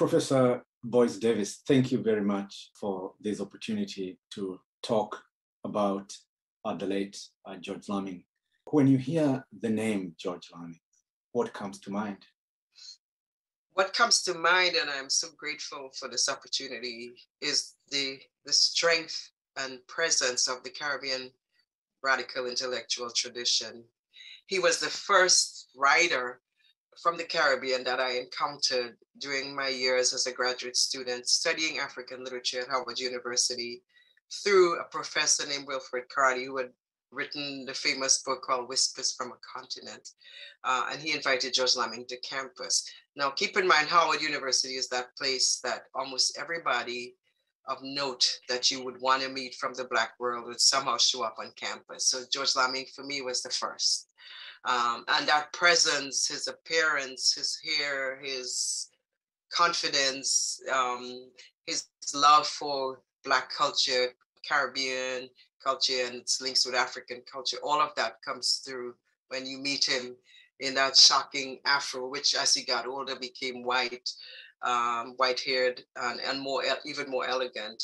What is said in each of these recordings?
Professor Boyce Davies, thank you very much for this opportunity to talk about uh, the late uh, George Lamming. When you hear the name George Lamming, what comes to mind? What comes to mind, and I'm so grateful for this opportunity, is the, the strength and presence of the Caribbean radical intellectual tradition. He was the first writer from the Caribbean that I encountered during my years as a graduate student studying African literature at Howard University through a professor named Wilfred Cartey, who had written the famous book called Whispers from a Continent. Uh, and he invited George Lamming to campus. Now, keep in mind, Howard University is that place that almost everybody of note that you would want to meet from the Black world would somehow show up on campus. So George Lamming for me was the first. Um, and that presence, his appearance, his hair, his confidence, um, his love for Black culture, Caribbean culture, and its links with African culture, all of that comes through when you meet him in that shocking afro, which as he got older became white, um, white-haired, and, and more even more elegant.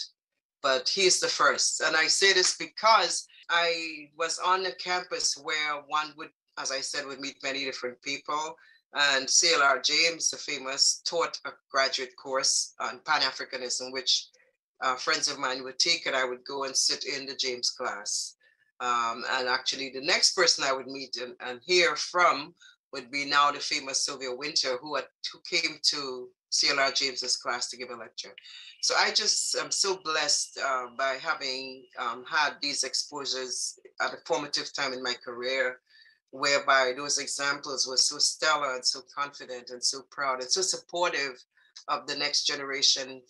But he's the first, and I say this because I was on a campus where one would as I said, would meet many different people. And CLR James, the famous, taught a graduate course on Pan Africanism, which uh, friends of mine would take, and I would go and sit in the James class. Um, and actually, the next person I would meet and, and hear from would be now the famous Sylvia Wynter, who, had, who came to CLR James's class to give a lecture. So I just am so blessed uh, by having um, had these exposures at a formative time in my career whereby those examples were so stellar and so confident and so proud and so supportive of the next generation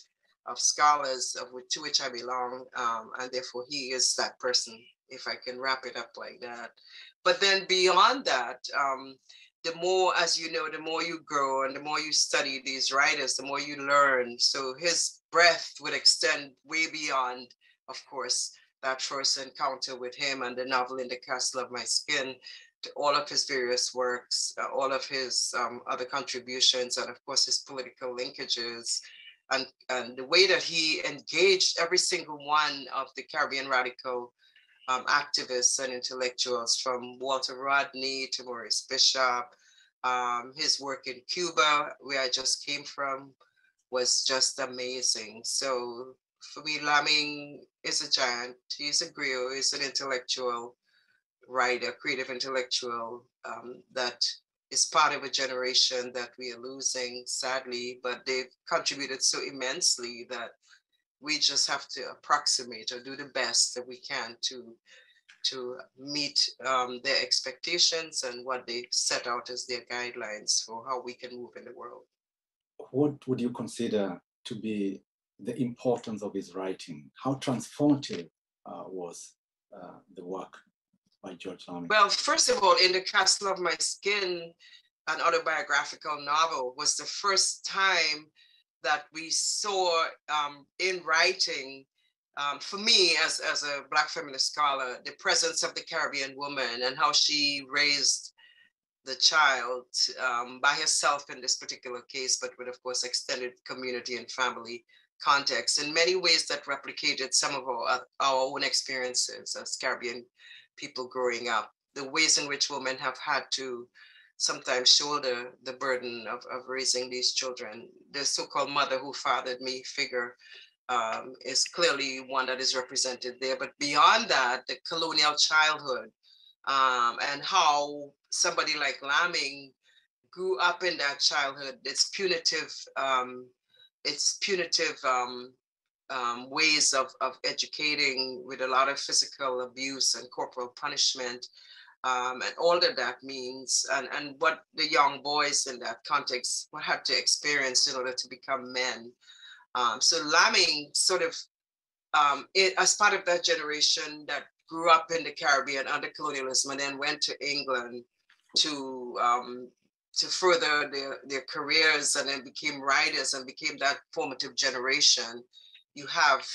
of scholars of which, to which I belong. Um, and therefore, he is that person, if I can wrap it up like that. But then beyond that, um, the more, as you know, the more you grow and the more you study these writers, the more you learn. So his breadth would extend way beyond, of course, that first encounter with him and the novel In the Castle of My Skin all of his various works, uh, all of his um, other contributions, and of course his political linkages, and, and the way that he engaged every single one of the Caribbean radical um, activists and intellectuals, from Walter Rodney to Maurice Bishop. Um, his work in Cuba, where I just came from, was just amazing. So for me, Lamming is a giant. He's a griot. He's an intellectual writer, creative intellectual um, that is part of a generation that we are losing, sadly, but they've contributed so immensely that we just have to approximate or do the best that we can to to meet um, their expectations and what they set out as their guidelines for how we can move in the world. What would you consider to be the importance of his writing? How transformative uh, was uh, the work by George Lamming? Well, first of all, In the Castle of My Skin, an autobiographical novel, was the first time that we saw um, in writing, um, for me as, as a Black feminist scholar, the presence of the Caribbean woman and how she raised the child um, by herself in this particular case, but with, of course, extended community and family context in many ways that replicated some of our, our own experiences as Caribbean people growing up, the ways in which women have had to sometimes shoulder the burden of, of raising these children. The so-called mother who fathered me figure um, is clearly one that is represented there. But beyond that, the colonial childhood um, and how somebody like Lamming grew up in that childhood, its punitive, um, its punitive um, ways of, of educating with a lot of physical abuse and corporal punishment um, and all that that means and, and what the young boys in that context would have to experience in order to become men. Um, so Lamming sort of, um, it, as part of that generation that grew up in the Caribbean under colonialism and then went to England to um, to further their, their careers and then became writers and became that formative generation you have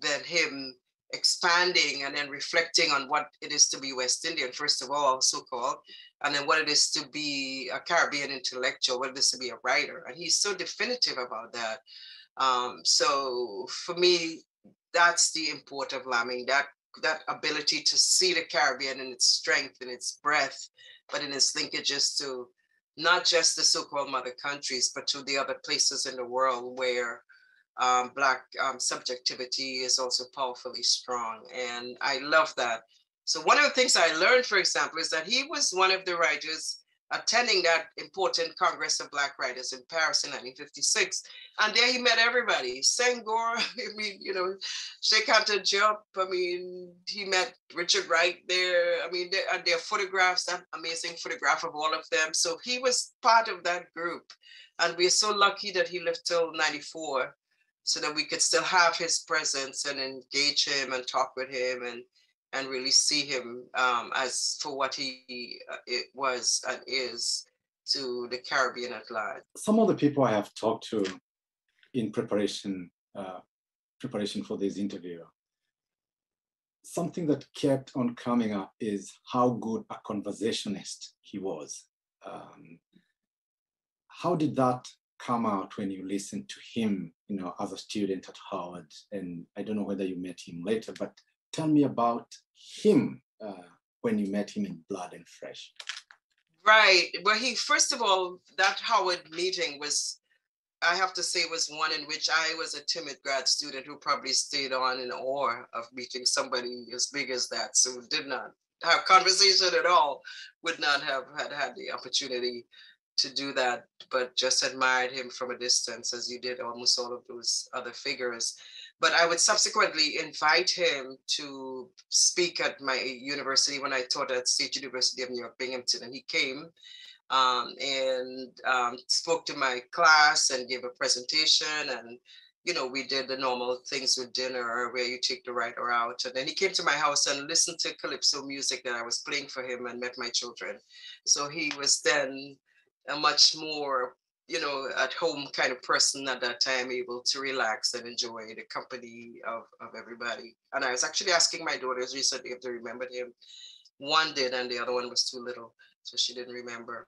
then him expanding and then reflecting on what it is to be West Indian, first of all, so called, and then what it is to be a Caribbean intellectual, what it is to be a writer. And he's so definitive about that. Um, so for me, that's the import of Lamming, that that ability to see the Caribbean in its strength and its breadth, but in its linkages to not just the so-called mother countries, but to the other places in the world where um, Black um, subjectivity is also powerfully strong. And I love that. So one of the things I learned, for example, is that he was one of the writers attending that important Congress of Black Writers in Paris in 1956. And there he met everybody. Senghor, I mean, you know, Cheikh Anta I mean, he met Richard Wright there. I mean, there are there photographs, that amazing photograph of all of them. So he was part of that group. And we're so lucky that he lived till 94 so that we could still have his presence and engage him and talk with him and and really see him um, as for what he uh, it was and is to the Caribbean at large. Some of the people I have talked to in preparation uh, preparation for this interview, something that kept on coming up is how good a conversationist he was. Um, how did that come out when you listen to him, you know, as a student at Howard? And I don't know whether you met him later, but tell me about him uh, when you met him in Blood and Fresh. Right. Well, he first of all, that Howard meeting was, I have to say, was one in which I was a timid grad student who probably stayed on in awe of meeting somebody as big as that. So did not have conversation at all. Would not have had had the opportunity to do that, but just admired him from a distance, as you did almost all of those other figures. But I would subsequently invite him to speak at my university when I taught at State University of New York, Binghamton, and he came um, and um, spoke to my class and gave a presentation and you know, we did the normal things with dinner where you take the writer out. And then he came to my house and listened to Calypso music that I was playing for him and met my children. So he was then a much more you know, at home kind of person at that time, able to relax and enjoy the company of, of everybody. And I was actually asking my daughters recently if they remembered him. One did, and the other one was too little, so she didn't remember.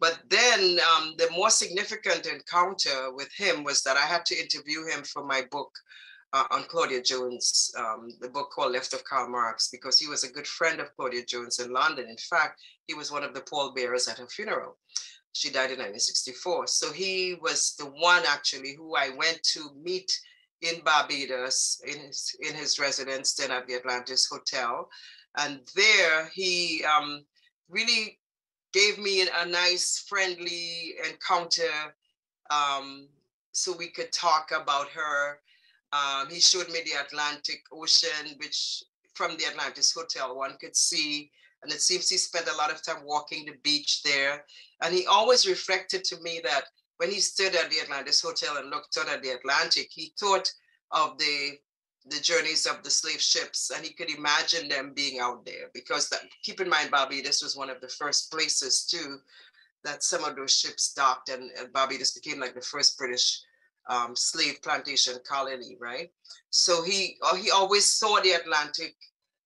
But then um, the more significant encounter with him was that I had to interview him for my book uh, on Claudia Jones, um, the book called Left of Karl Marx, because he was a good friend of Claudia Jones in London. In fact, he was one of the pallbearers at her funeral. She died in 1964. So he was the one actually who I went to meet in Barbados in his, in his residence then at the Atlantis Hotel. And there he um, really gave me a nice, friendly encounter um, so we could talk about her. Um, he showed me the Atlantic Ocean, which from the Atlantis Hotel one could see and it seems he spent a lot of time walking the beach there. And he always reflected to me that when he stood at the Atlantis Hotel and looked out at the Atlantic, he thought of the the journeys of the slave ships and he could imagine them being out there because that, keep in mind barbados was one of the first places too that some of those ships docked and, and barbados became like the first british um, slave plantation colony right so he uh, he always saw the atlantic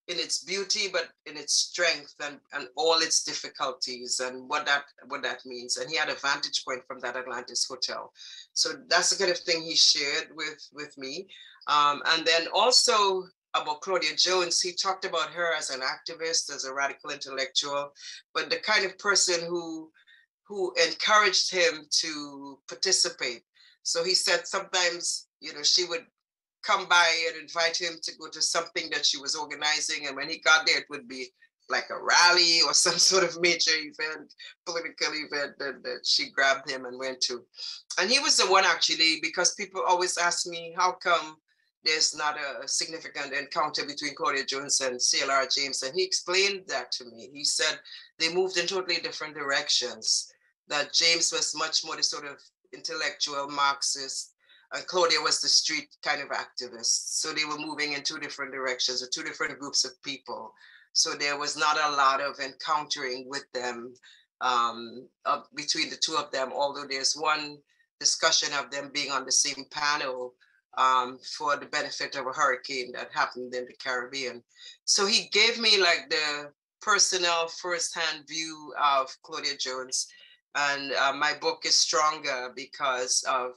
in its beauty, but in its strength and, and all its difficulties and what that what that means. And he had a vantage point from that Atlantis hotel. So that's the kind of thing he shared with with me. Um, and then also about Claudia Jones, he talked about her as an activist, as a radical intellectual, but the kind of person who who encouraged him to participate. So he said sometimes, you know, she would come by and invite him to go to something that she was organizing. And when he got there, it would be like a rally or some sort of major event, political event that, that she grabbed him and went to. And he was the one actually, because people always ask me, how come there's not a significant encounter between Claudia Jones and CLR James? And he explained that to me. He said they moved in totally different directions, that James was much more the sort of intellectual Marxist and Claudia was the street kind of activist. So they were moving in two different directions, or two different groups of people. So there was not a lot of encountering with them um, uh, between the two of them, although there's one discussion of them being on the same panel um, for the benefit of a hurricane that happened in the Caribbean. So he gave me like the personal firsthand view of Claudia Jones. And uh, my book is stronger because of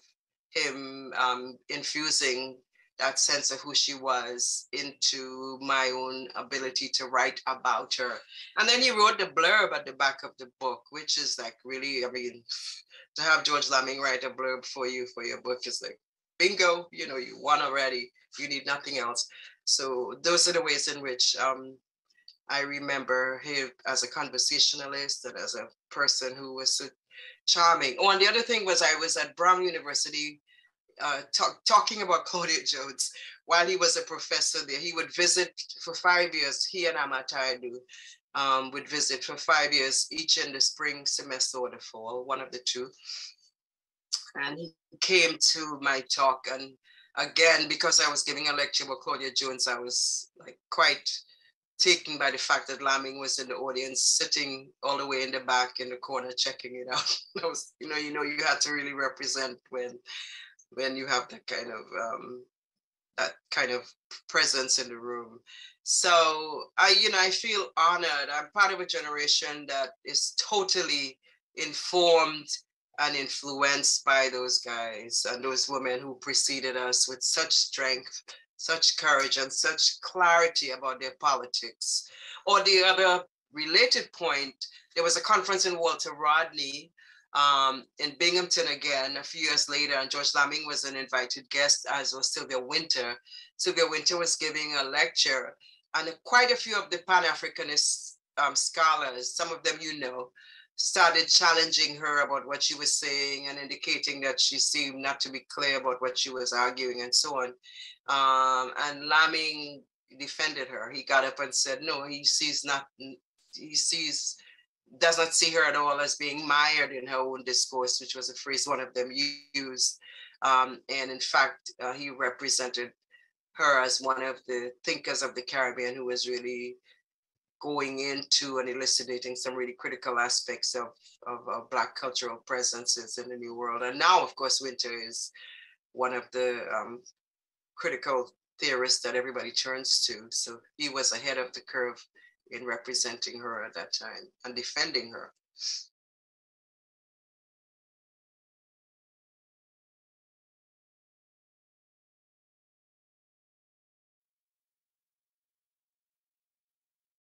him um, infusing that sense of who she was into my own ability to write about her. And then he wrote the blurb at the back of the book, which is like really, I mean, to have George Lamming write a blurb for you for your book is like bingo, you know, you won already. You need nothing else. So those are the ways in which um, I remember him as a conversationalist and as a person who was so charming. Oh, and the other thing was I was at Brown University uh, talk, talking about Claudia Jones while he was a professor there. He would visit for five years. He and Ama Ata Aidoo um, would visit for five years, each in the spring semester or the fall, one of the two. And he came to my talk, and again, because I was giving a lecture about Claudia Jones, I was like quite taken by the fact that Lamming was in the audience, sitting all the way in the back in the corner, checking it out. was, you know, you know, you had to really represent when when you have that kind of um, that kind of presence in the room. So I, you know, I feel honored. I'm part of a generation that is totally informed and influenced by those guys and those women who preceded us with such strength, such courage, and such clarity about their politics. Or the other related point, there was a conference in Walter Rodney um, in Binghamton again a few years later, and George Lamming was an invited guest, as was Sylvia Wynter. Sylvia Wynter was giving a lecture, and quite a few of the Pan Africanist um, scholars, some of them you know, started challenging her about what she was saying and indicating that she seemed not to be clear about what she was arguing and so on. Um, and Lamming defended her. He got up and said, no, he sees not, he sees does not see her at all as being mired in her own discourse, which was a phrase one of them used. Um, and in fact, uh, he represented her as one of the thinkers of the Caribbean who was really going into and elucidating some really critical aspects of, of, of Black cultural presences in the New World. And now, of course, Wynter is one of the um, critical theorists that everybody turns to. So he was ahead of the curve in representing her at that time and defending her.